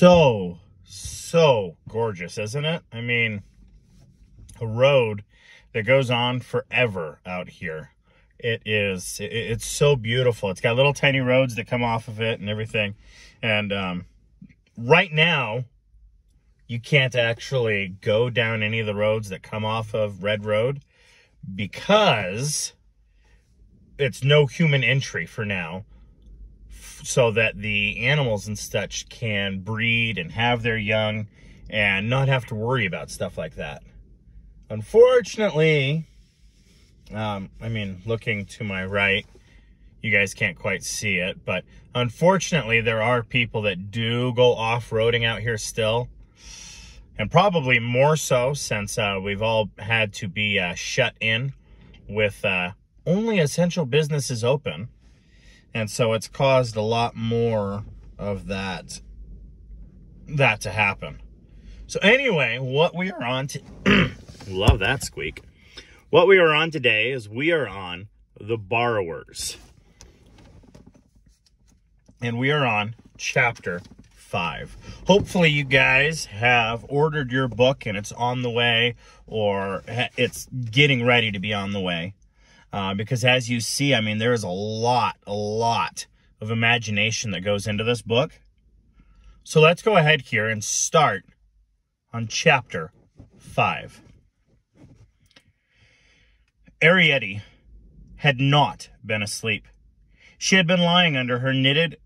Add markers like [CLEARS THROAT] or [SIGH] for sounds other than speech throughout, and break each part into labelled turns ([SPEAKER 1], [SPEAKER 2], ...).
[SPEAKER 1] so, so gorgeous, isn't it? I mean, a road that goes on forever out here. It is, it, it's so beautiful. It's got little tiny roads that come off of it and everything. And um, right now, you can't actually go down any of the roads that come off of Red Road because it's no human entry for now so that the animals and such can breed and have their young and not have to worry about stuff like that. Unfortunately, um, I mean, looking to my right, you guys can't quite see it, but unfortunately, there are people that do go off-roading out here still. And probably more so since uh, we've all had to be uh, shut in with uh, only essential businesses open. And so it's caused a lot more of that, that to happen. So anyway, what we are on to, [CLEARS THROAT] love that squeak. What we are on today is we are on the borrowers. And we are on chapter five. Hopefully you guys have ordered your book and it's on the way or it's getting ready to be on the way. Uh, because as you see, I mean, there is a lot, a lot of imagination that goes into this book. So let's go ahead here and start on chapter 5. Arrietty had not been asleep. She had been lying under her knitted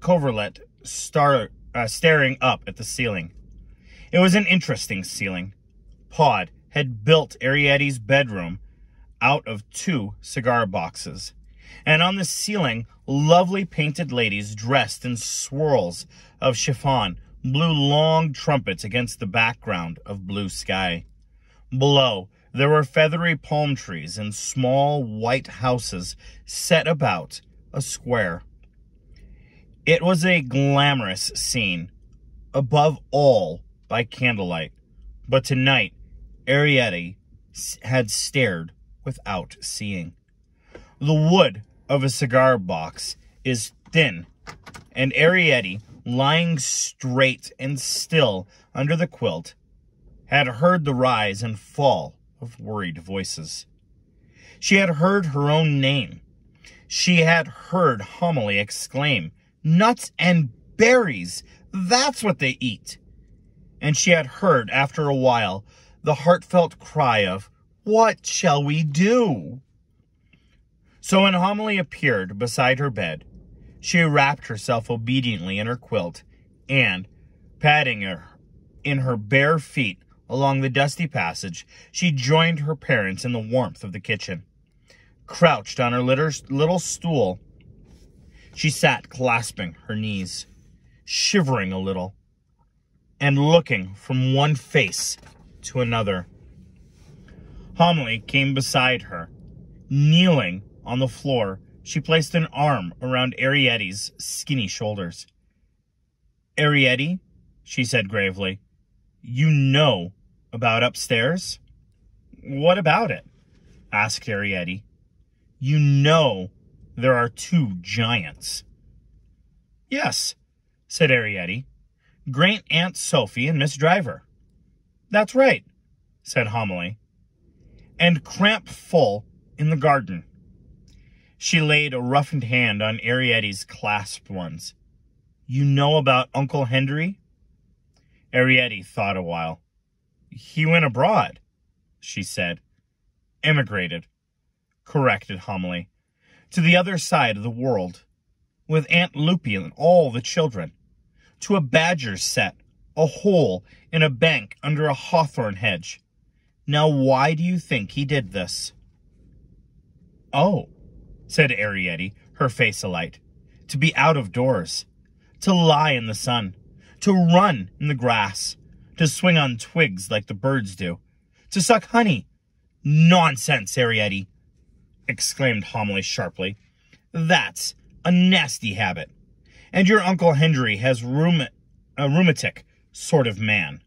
[SPEAKER 1] coverlet, star, uh, staring up at the ceiling. It was an interesting ceiling. Pod had built Arrietty's bedroom out of two cigar boxes. And on the ceiling, lovely painted ladies dressed in swirls of chiffon blew long trumpets against the background of blue sky. Below, there were feathery palm trees and small white houses set about a square. It was a glamorous scene, above all by candlelight, but tonight Arrietty had stared without seeing. The wood of a cigar box is thin, and Arrietty, lying straight and still under the quilt, had heard the rise and fall of worried voices. She had heard her own name. She had heard Homily exclaim, Nuts and berries! That's what they eat! And she had heard, after a while, the heartfelt cry of, what shall we do? So when Homily appeared beside her bed, she wrapped herself obediently in her quilt and, padding her in her bare feet along the dusty passage, she joined her parents in the warmth of the kitchen. Crouched on her little stool, she sat clasping her knees, shivering a little, and looking from one face to another. Homily came beside her. Kneeling on the floor, she placed an arm around Arrietty's skinny shoulders. Arrietty, she said gravely, you know about upstairs? What about it? asked Arrietty. You know there are two giants. Yes, said Arrietty. Great Aunt Sophy and Miss Driver. That's right, said Homily and Crampfurl in the garden. She laid a roughened hand on Arrietty's clasped ones. You know about Uncle Henry? Arrietty thought a while. He went abroad, she said. Emigrated, corrected Homily, to the other side of the world, with Aunt Lupy and all the children, to a badger's set, a hole in a bank under a hawthorn hedge, now, why do you think he did this? Oh, said Arrietty, her face alight. To be out of doors. To lie in the sun. To run in the grass. To swing on twigs like the birds do. To suck honey. Nonsense, Arrietty, exclaimed Homily sharply. That's a nasty habit. And your Uncle Henry has rheum- a rheumatic sort of man.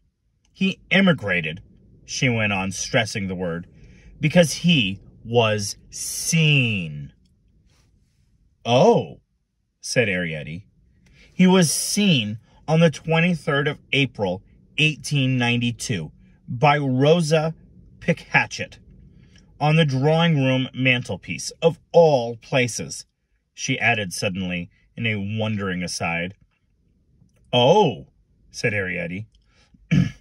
[SPEAKER 1] He emigrated she went on, stressing the word, because he was seen. Oh, said Arrietty. He was seen on the 23rd of April, 1892, by Rosa Pickhatchet on the drawing room mantelpiece, of all places, she added suddenly in a wondering aside. Oh, said Arrietty. [CLEARS THROAT]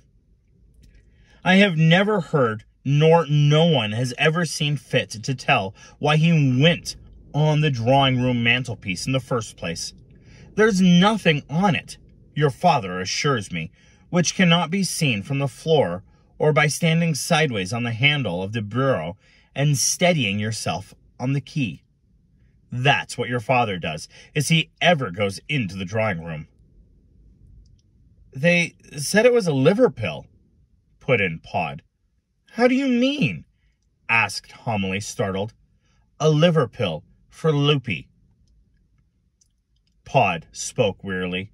[SPEAKER 1] I have never heard, nor no one has ever seen fit to tell why he went on the drawing room mantelpiece in the first place. There's nothing on it, your father assures me, which cannot be seen from the floor or by standing sideways on the handle of the bureau and steadying yourself on the key. That's what your father does, is he ever goes into the drawing room. They said it was a liver pill, put in Pod. How do you mean? asked Homily, startled. A liver pill for Lupy. Pod spoke wearily.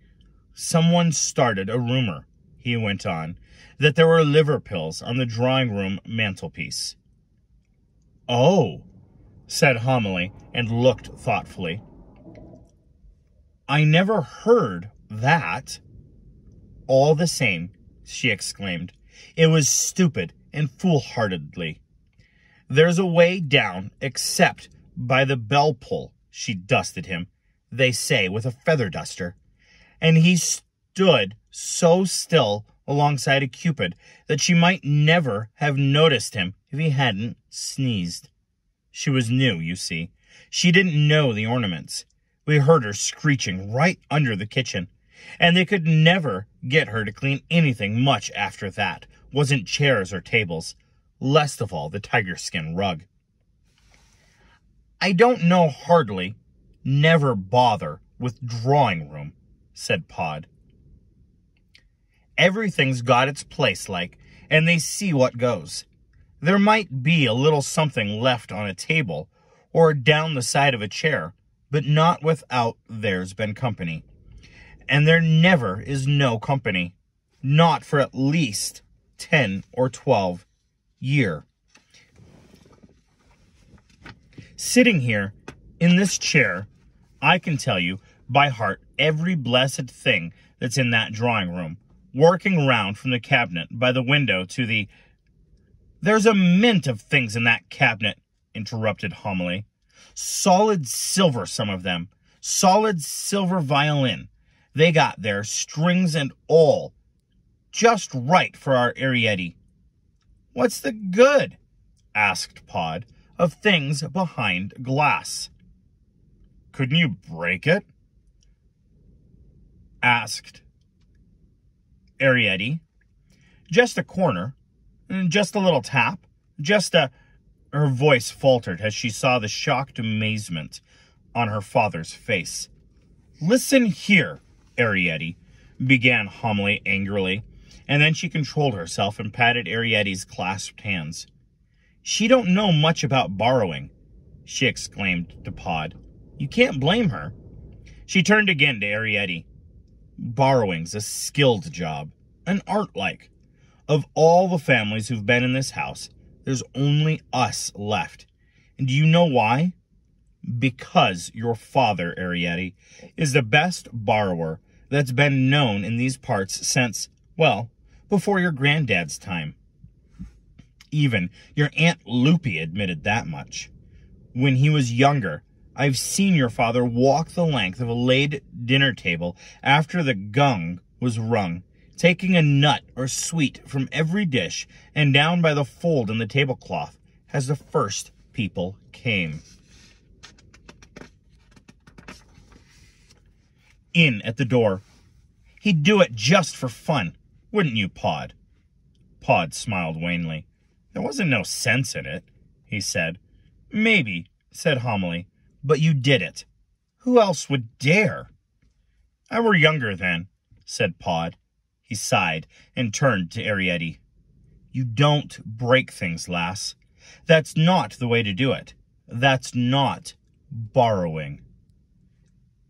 [SPEAKER 1] Someone started a rumor, he went on, that there were liver pills on the drawing room mantelpiece. Oh, said Homily and looked thoughtfully. I never heard that. All the same, she exclaimed, it was stupid and foolhardily. There's a way down except by the bell pull, she dusted him, they say, with a feather duster. And he stood so still alongside a cupid that she might never have noticed him if he hadn't sneezed. She was new, you see. She didn't know the ornaments. We heard her screeching right under the kitchen, and they could never get her to clean anything much after that. Wasn't chairs or tables, least of all the tiger skin rug. I don't know hardly, never bother with drawing room, said Pod. Everything's got its place, like, and they see what goes. There might be a little something left on a table or down the side of a chair, but not without there's been company. And there never is no company, not for at least 10 or 12 year. Sitting here in this chair, I can tell you by heart every blessed thing that's in that drawing room working around from the cabinet by the window to the. There's a mint of things in that cabinet, interrupted Homily. Solid silver, some of them. Solid silver violin. They got their strings and all. Just right for our Arrietty. What's the good? asked Pod, of things behind glass. Couldn't you break it? asked Arrietty. Just a corner, mm, just a little tap, just a... Her voice faltered as she saw the shocked amazement on her father's face. Listen here, Arrietty, began Homily angrily, and then she controlled herself and patted Arrietty's clasped hands. She don't know much about borrowing, she exclaimed to Pod. You can't blame her. She turned again to Arrietty. Borrowing's a skilled job, an art like. Of all the families who've been in this house, there's only us left. And do you know why? Because your father, Arrietty, is the best borrower that's been known in these parts since, well, before your granddad's time. Even your Aunt Lupy admitted that much. When he was younger, I've seen your father walk the length of a laid dinner table after the gong was rung, taking a nut or sweet from every dish and down by the fold in the tablecloth as the first people came. In at the door. He'd do it just for fun, wouldn't you, Pod? Pod smiled wanly. There wasn't no sense in it, he said. Maybe, said Homily, but you did it. Who else would dare? I were younger then, said Pod. He sighed and turned to Arrietty. You don't break things, lass. That's not the way to do it. That's not borrowing.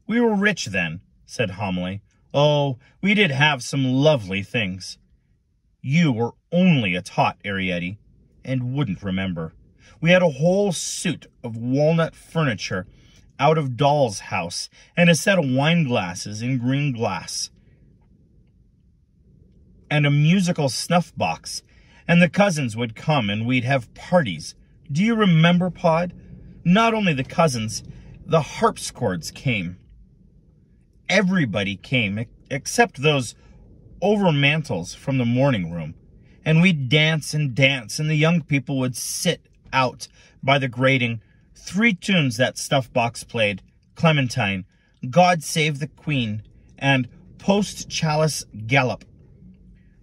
[SPEAKER 1] We were rich then, said Homily. Oh, we did have some lovely things. You were only a tot, Arrietty, and wouldn't remember. We had a whole suit of walnut furniture out of Doll's house and a set of wine glasses in green glass. and a musical snuff box, and the cousins would come and we'd have parties. Do you remember, Pod? Not only the cousins, the harpsichords came. Everybody came, except those overmantels from the morning room. And we'd dance and dance, and the young people would sit out by the grating. Three tunes that stuff box played Clementine, God Save the Queen, and Post Chalice Gallop.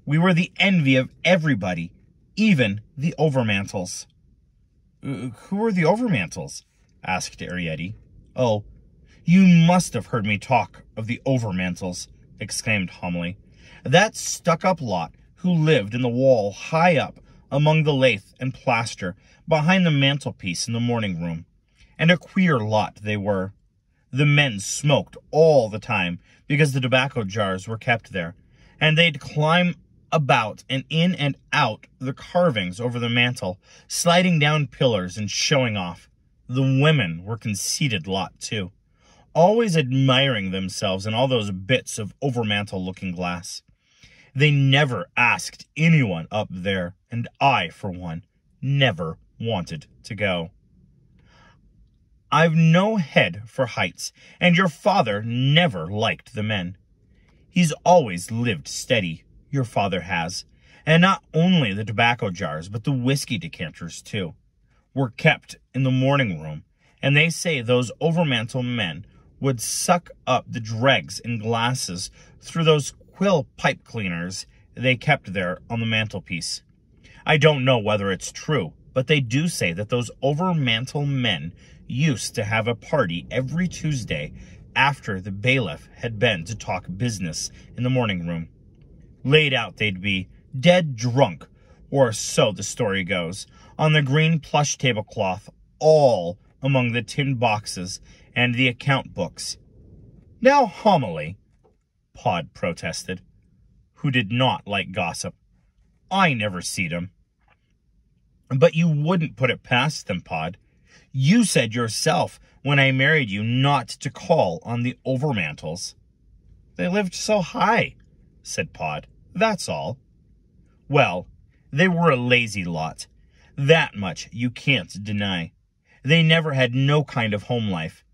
[SPEAKER 1] We were the envy of everybody, even the Overmantels. Uh, who are the Overmantels? asked Arrietty. Oh, you must have heard me talk of the Overmantels, exclaimed Homily. That stuck-up lot who lived in the wall high up among the lath and plaster behind the mantelpiece in the morning room. And a queer lot they were. The men smoked all the time because the tobacco jars were kept there, and they'd climb about and in and out the carvings over the mantel, sliding down pillars and showing off. The women were conceited lot, too, always admiring themselves in all those bits of overmantel looking glass. They never asked anyone up there, and I, for one, never wanted to go. I've no head for heights, and your father never liked the men. He's always lived steady, your father has, and not only the tobacco jars, but the whiskey decanters, too, were kept in the morning room, and they say those overmantel men would suck up the dregs in glasses through those quill pipe cleaners they kept there on the mantelpiece. I don't know whether it's true, but they do say that those overmantel men used to have a party every Tuesday after the bailiff had been to talk business in the morning room. Laid out they'd be, dead drunk, or so the story goes, on the green plush tablecloth, all among the tin boxes and the account books. Now, homily, Pod protested, who did not like gossip. I never seed 'em. But you wouldn't put it past them, Pod. You said yourself when I married you not to call on the Overmantels. They lived so high, said Pod. That's all. Well, they were a lazy lot. That much you can't deny. They never had no kind of home life,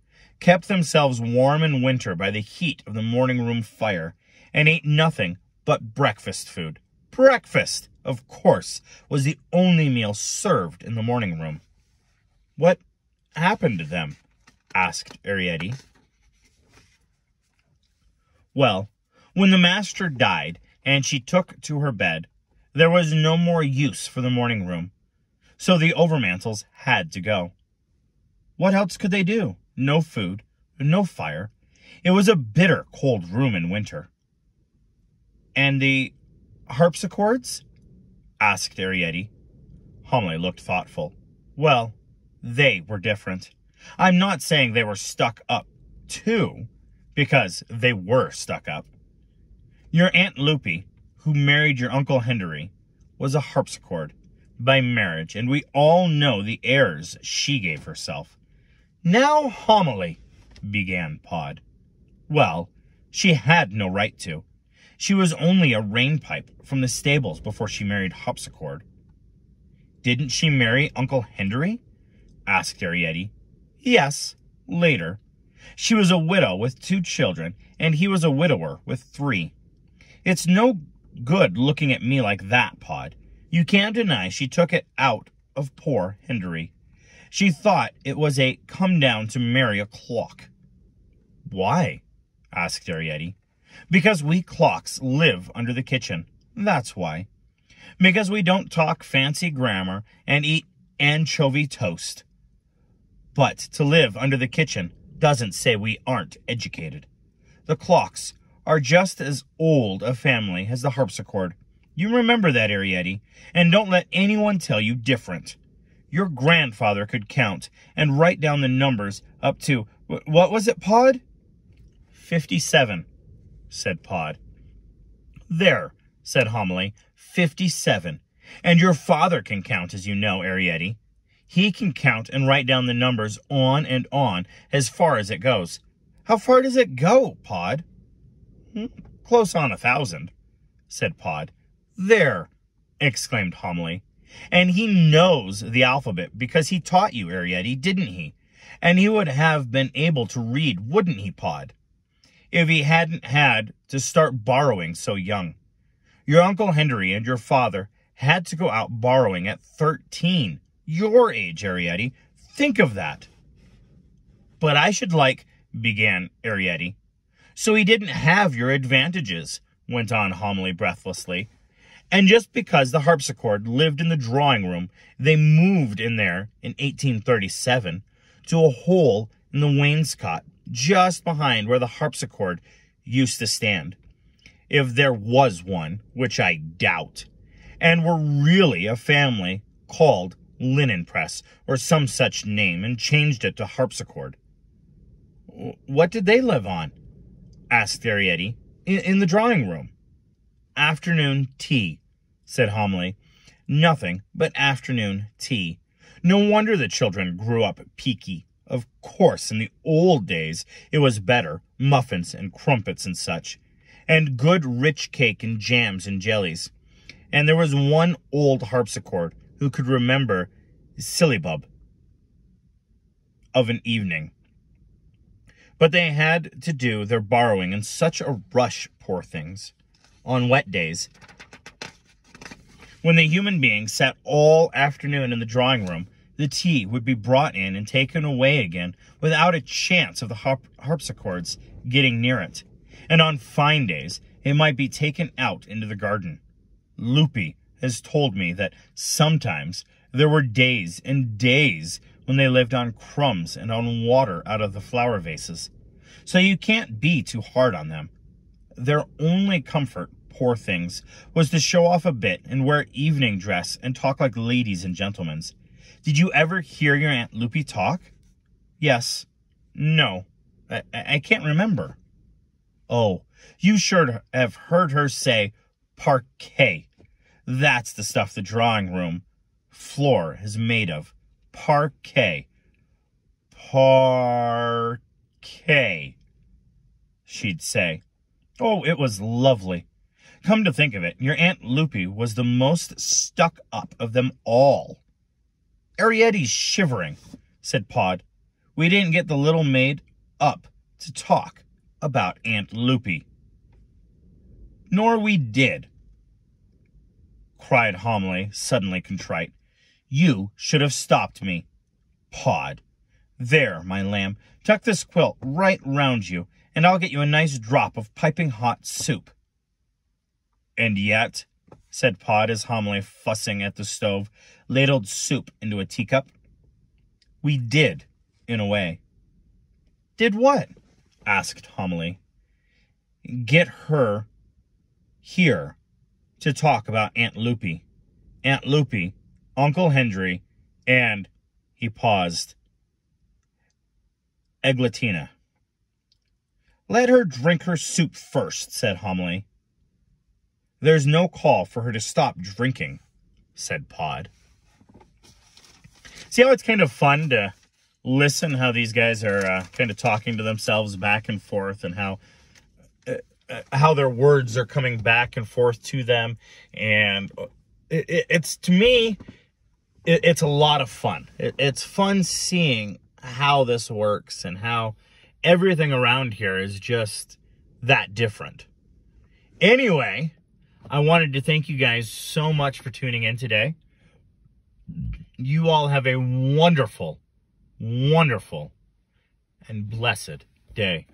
[SPEAKER 1] kept themselves warm in winter by the heat of the morning room fire, and ate nothing but breakfast food. Breakfast, of course, was the only meal served in the morning room. What happened to them? asked Arrietty. Well, when the master died and she took to her bed, there was no more use for the morning room, so the overmantels had to go. What else could they do? No food, no fire. It was a bitter cold room in winter. And the harpsichords? asked Arrietty. Homily looked thoughtful. Well, they were different. I'm not saying they were stuck up, too, because they were stuck up. Your Aunt Lupy, who married your Uncle Henry, was a harpsichord by marriage, and we all know the airs she gave herself. Now, homily, began Pod. Well, she had no right to. She was only a rainpipe from the stables before she married Harpsichord. Didn't she marry Uncle Henry? asked Arrietty. Yes, later. She was a widow with two children, and he was a widower with three. It's no good looking at me like that, Pod. You can't deny she took it out of poor Henry. She thought it was a come down to marry a clock. Why? asked Arrietty. Because we clocks live under the kitchen. That's why. Because we don't talk fancy grammar and eat anchovy toast. But to live under the kitchen doesn't say we aren't educated. The clocks are just as old a family as the harpsichord. You remember that, Arrietty, and don't let anyone tell you different. Your grandfather could count and write down the numbers up to, what was it, Pod? Fifty-seven, said Pod. There, said Homily, fifty-seven. And your father can count, as you know, Arrietty. He can count and write down the numbers on and on as far as it goes. How far does it go, Pod? Hmm, close on a thousand, said Pod, There, exclaimed Homily. And he knows the alphabet because he taught you, Arrietty, didn't he? And he would have been able to read, wouldn't he, Pod? If he hadn't had to start borrowing so young. Your Uncle Henry and your father had to go out borrowing at 13. Your age, Arrietty. Think of that. But I should like, began Arrietty. So he didn't have your advantages, went on Homily breathlessly. And just because the harpsichord lived in the drawing room, they moved in there in 1837 to a hole in the wainscot just behind where the harpsichord used to stand. If there was one, which I doubt, and were really a family called Linen Press or some such name and changed it to harpsichord. What did they live on? asked Arrietty. In, in the drawing room. Afternoon tea, said Homily. Nothing but afternoon tea. No wonder the children grew up peaky. Of course, in the old days, it was better, muffins and crumpets and such, and good rich cake and jams and jellies. And there was one old harpsichord who could remember syllabub of an evening. But they had to do their borrowing in such a rush, poor things, on wet days. When the human being sat all afternoon in the drawing room, the tea would be brought in and taken away again without a chance of the harp harpsichords getting near it. And on fine days, it might be taken out into the garden. Lupy has told me that sometimes there were days and days when they lived on crumbs and on water out of the flower vases. So you can't be too hard on them. Their only comfort, poor things, was to show off a bit and wear evening dress and talk like ladies and gentlemen. Did you ever hear your Aunt Lupy talk? Yes. No. I, I can't remember. Oh, you sure have heard her say parquet. That's the stuff the drawing room floor is made of parquet. Parquet, she'd say. Oh, it was lovely. Come to think of it, your Aunt Lupy was the most stuck up of them all. Arrietty's shivering, said Pod. We didn't get the little maid up to talk about Aunt Lupy. Nor we did, cried Homily, suddenly contrite. You should have stopped me. Pod. There, my lamb, tuck this quilt right round you, and I'll get you a nice drop of piping hot soup. And yet, said Pod as Homily, fussing at the stove, ladled soup into a teacup. We did, in a way. Did what? asked Homily. Get her here to talk about Aunt Lupy. Aunt Lupy Uncle Henry, and he paused. Eggletina. Let her drink her soup first, said Homily. There's no call for her to stop drinking, said Pod. See how it's kind of fun to listen how these guys are uh, kind of talking to themselves back and forth and how uh, uh how their words are coming back and forth to them and it, it, it's to me it, it's a lot of fun. It, it's fun seeing how this works and how everything around here is just that different. Anyway, I wanted to thank you guys so much for tuning in today. You all have a wonderful, wonderful, and blessed day.